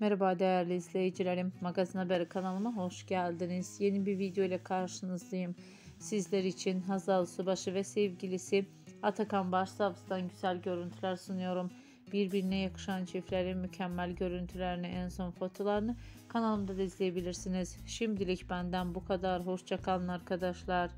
Merhaba değerli izleyicilerim. Magazin Haber kanalıma hoş geldiniz. Yeni bir video ile karşınızdayım. Sizler için Hazal Subaşı ve sevgilisi Atakan Başsavcı'dan güzel görüntüler sunuyorum. Birbirine yakışan çiftlerin mükemmel görüntülerini, en son fotolarını kanalımda da izleyebilirsiniz. Şimdilik benden bu kadar. Hoşçakalın arkadaşlar.